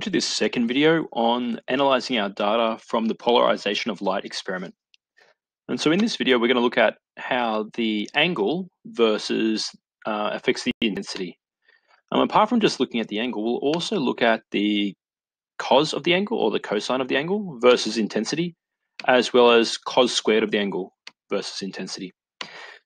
to this second video on analyzing our data from the polarization of light experiment. And so in this video, we're going to look at how the angle versus uh, affects the intensity. Um, apart from just looking at the angle, we'll also look at the cos of the angle or the cosine of the angle versus intensity, as well as cos squared of the angle versus intensity.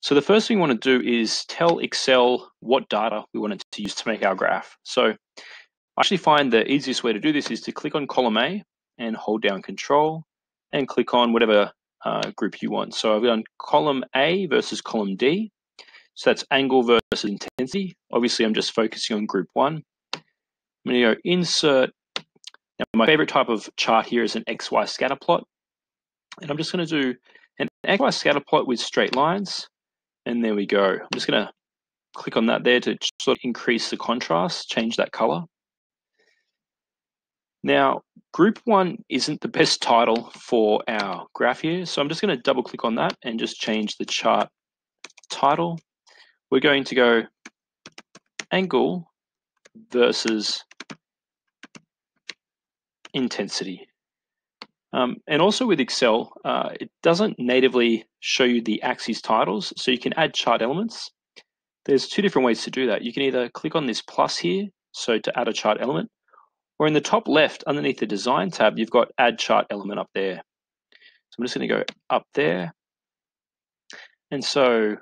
So the first thing we want to do is tell Excel what data we wanted to use to make our graph. So I actually find the easiest way to do this is to click on column A and hold down control and click on whatever uh, group you want. So I've done column A versus column D. So that's angle versus intensity. Obviously, I'm just focusing on group one. I'm going to go insert. Now, my favorite type of chart here is an XY scatter plot. And I'm just going to do an XY scatter plot with straight lines. And there we go. I'm just going to click on that there to sort of increase the contrast, change that color. Now, group one isn't the best title for our graph here. So I'm just going to double click on that and just change the chart title. We're going to go angle versus intensity. Um, and also with Excel, uh, it doesn't natively show you the axes titles, so you can add chart elements. There's two different ways to do that. You can either click on this plus here, so to add a chart element, or in the top left, underneath the design tab, you've got add chart element up there. So I'm just going to go up there. And so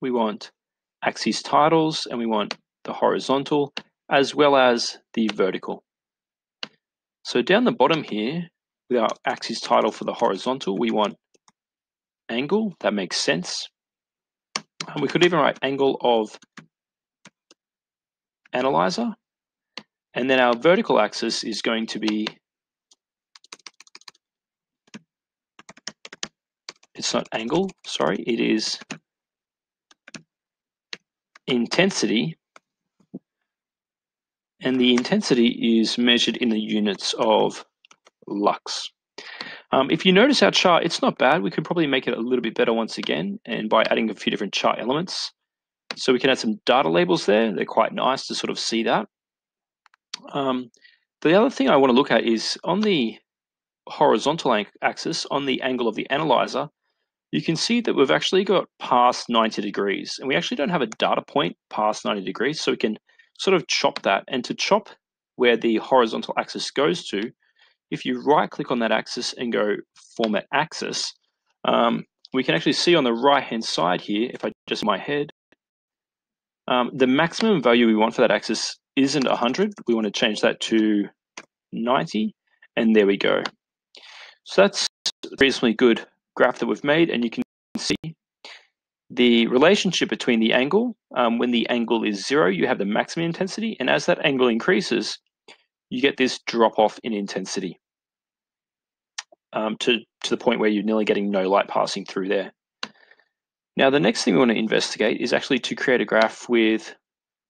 we want axis titles and we want the horizontal as well as the vertical. So down the bottom here, with our axis title for the horizontal, we want angle. That makes sense. And we could even write angle of analyzer. And then our vertical axis is going to be, it's not angle, sorry, it is intensity. And the intensity is measured in the units of lux. Um, if you notice our chart, it's not bad. We could probably make it a little bit better once again, and by adding a few different chart elements. So we can add some data labels there. They're quite nice to sort of see that. Um, the other thing I want to look at is on the horizontal axis, on the angle of the analyzer, you can see that we've actually got past 90 degrees and we actually don't have a data point past 90 degrees. So we can sort of chop that and to chop where the horizontal axis goes to, if you right click on that axis and go format axis, um, we can actually see on the right hand side here, if I just my head, um, the maximum value we want for that axis isn't 100. We want to change that to 90, and there we go. So that's a reasonably good graph that we've made, and you can see the relationship between the angle. Um, when the angle is zero, you have the maximum intensity, and as that angle increases, you get this drop off in intensity um, to, to the point where you're nearly getting no light passing through there. Now, the next thing we want to investigate is actually to create a graph with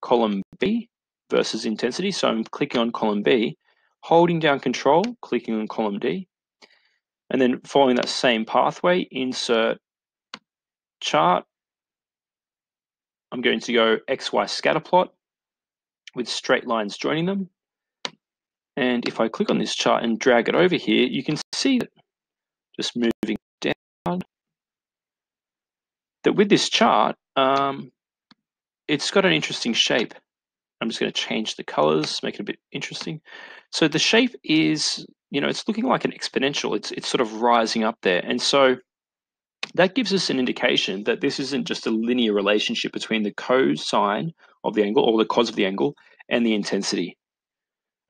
column B versus intensity. So I'm clicking on column B, holding down control, clicking on column D, and then following that same pathway, insert chart. I'm going to go XY scatter plot with straight lines joining them. And if I click on this chart and drag it over here, you can see that just moving down, that with this chart, um, it's got an interesting shape. I'm just going to change the colors, make it a bit interesting. So the shape is, you know, it's looking like an exponential. It's it's sort of rising up there. And so that gives us an indication that this isn't just a linear relationship between the cosine of the angle or the cos of the angle and the intensity.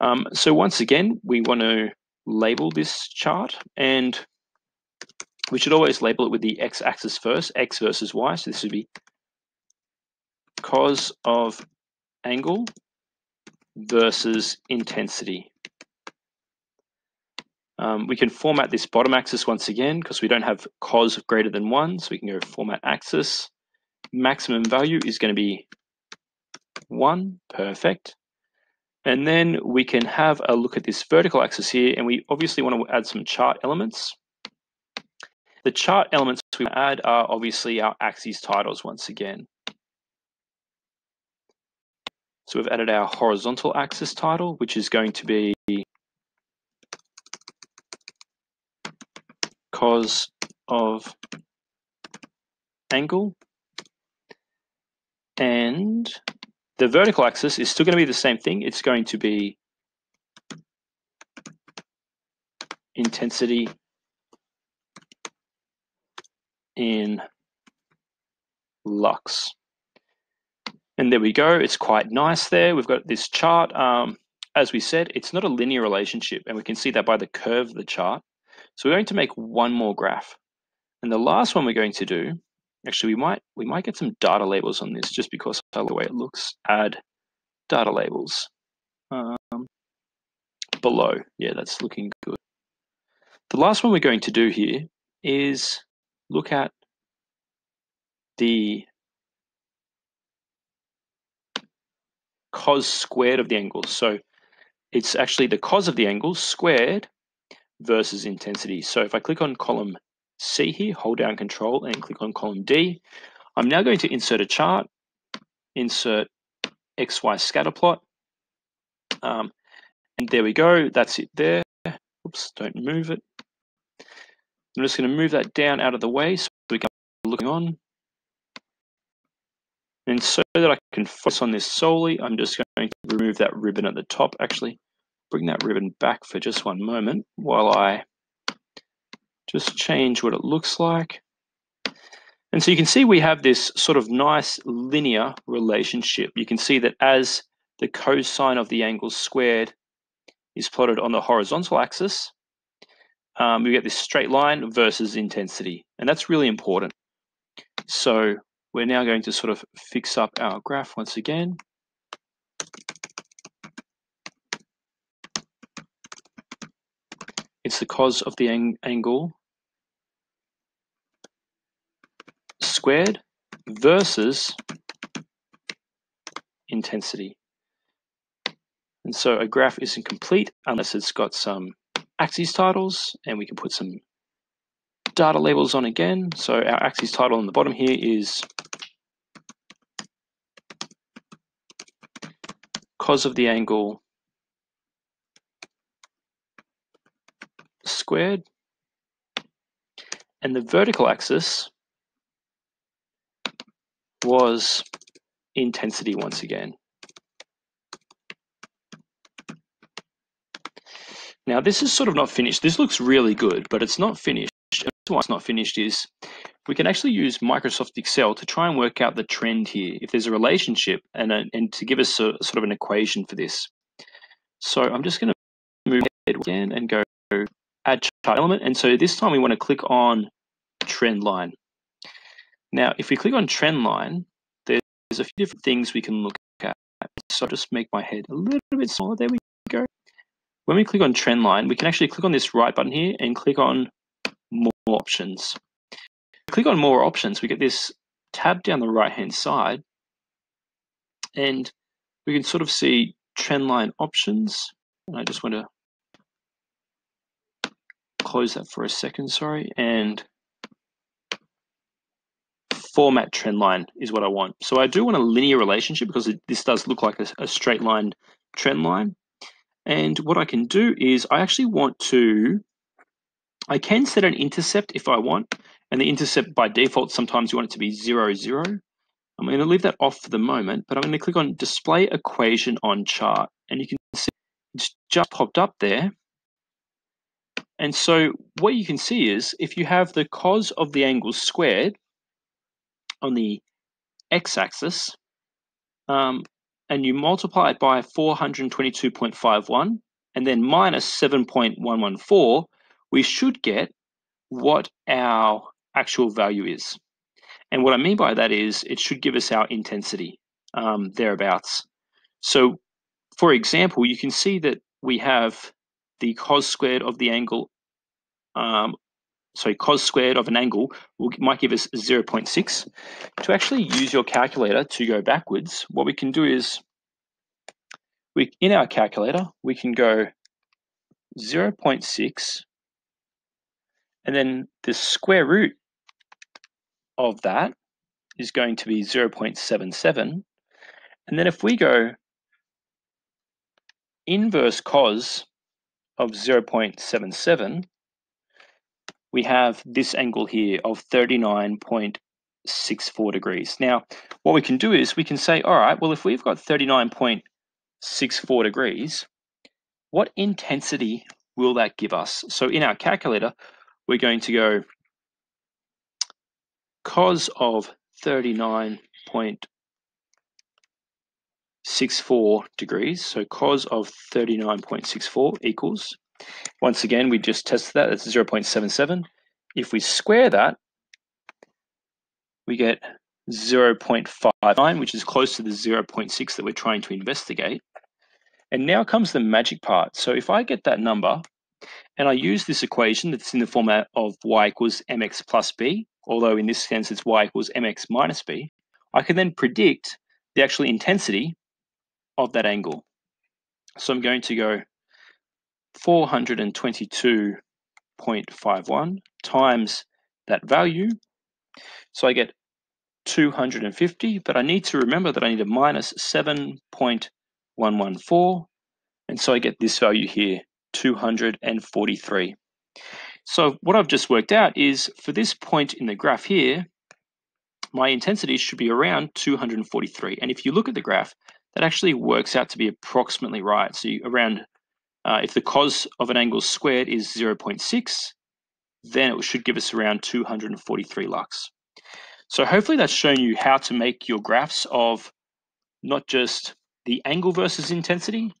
Um, so once again, we want to label this chart and we should always label it with the x-axis first, x versus y. So this would be cos of angle versus intensity. Um, we can format this bottom axis once again because we don't have cos greater than one. So we can go format axis. Maximum value is going to be one, perfect. And then we can have a look at this vertical axis here, and we obviously want to add some chart elements. The chart elements we add are obviously our axes titles once again. So we've added our horizontal axis title, which is going to be cos of angle. And the vertical axis is still going to be the same thing. It's going to be intensity in lux. And there we go. It's quite nice there. We've got this chart. Um, as we said, it's not a linear relationship, and we can see that by the curve of the chart. So we're going to make one more graph. And the last one we're going to do, actually, we might we might get some data labels on this just because of the way it looks. Add data labels um, below. Yeah, that's looking good. The last one we're going to do here is look at the cos squared of the angle. So it's actually the cos of the angle squared versus intensity. So if I click on column C here, hold down control and click on column D, I'm now going to insert a chart, insert XY scatter plot. Um, and there we go, that's it there. Oops, don't move it. I'm just going to move that down out of the way so we can looking on. And so that I can focus on this solely, I'm just going to remove that ribbon at the top. Actually, bring that ribbon back for just one moment while I just change what it looks like. And so you can see we have this sort of nice linear relationship. You can see that as the cosine of the angle squared is plotted on the horizontal axis, um, we get this straight line versus intensity. And that's really important. So we're now going to sort of fix up our graph once again. It's the cos of the ang angle squared versus intensity. And so a graph isn't complete unless it's got some axes titles, and we can put some data labels on again. So our axis title on the bottom here is cos of the angle squared. And the vertical axis was intensity once again. Now this is sort of not finished. This looks really good, but it's not finished. Why it's not finished is we can actually use Microsoft Excel to try and work out the trend here. If there's a relationship and, a, and to give us a, sort of an equation for this. So I'm just going to move again and go add chart element. And so this time we want to click on trend line. Now, if we click on trend line, there's a few different things we can look at. So I'll just make my head a little bit smaller. There we go. When we click on trend line, we can actually click on this right button here and click on options. Click on more options, we get this tab down the right hand side and we can sort of see trend line options. And I just want to close that for a second, sorry, and format trend line is what I want. So I do want a linear relationship because it, this does look like a, a straight line trend line. And what I can do is I actually want to, I can set an intercept if I want. And the intercept by default, sometimes you want it to be zero, zero. I'm going to leave that off for the moment, but I'm going to click on display equation on chart. And you can see it's just popped up there. And so what you can see is if you have the cos of the angle squared on the x-axis, um, and you multiply it by 422.51 and then minus 7.114, we should get what our actual value is. And what I mean by that is it should give us our intensity um, thereabouts. So, for example, you can see that we have the cos squared of the angle, um, sorry, cos squared of an angle will, might give us 0.6. To actually use your calculator to go backwards, what we can do is we in our calculator, we can go 0.6 and then the square root of that is going to be 0.77. And then if we go inverse cos of 0.77, we have this angle here of 39.64 degrees. Now, what we can do is we can say, all right, well, if we've got 39.64 degrees, what intensity will that give us? So in our calculator, we're going to go cos of 39.64 degrees. So cos of 39.64 equals, once again, we just tested that, that's 0.77. If we square that, we get 0.59, which is close to the 0.6 that we're trying to investigate. And now comes the magic part. So if I get that number and I use this equation that's in the format of y equals mx plus b, although in this sense it's y equals mx minus b, I can then predict the actual intensity of that angle. So I'm going to go 422.51 times that value. So I get 250, but I need to remember that I need a minus 7.114. And so I get this value here, 243. So what I've just worked out is for this point in the graph here, my intensity should be around 243. And if you look at the graph, that actually works out to be approximately right. So you, around, uh, if the cos of an angle squared is 0.6, then it should give us around 243 lux. So hopefully that's shown you how to make your graphs of not just the angle versus intensity,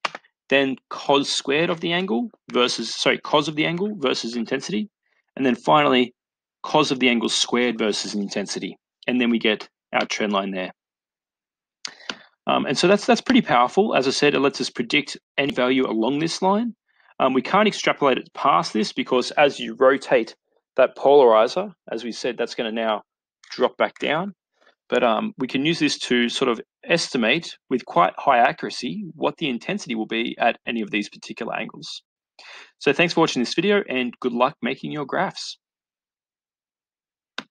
then cos squared of the angle versus, sorry, cos of the angle versus intensity, and then finally cos of the angle squared versus intensity. And then we get our trend line there. Um, and so that's that's pretty powerful. As I said, it lets us predict any value along this line. Um, we can't extrapolate it past this because as you rotate that polarizer, as we said, that's going to now drop back down. But um, we can use this to sort of estimate with quite high accuracy what the intensity will be at any of these particular angles. So thanks for watching this video and good luck making your graphs.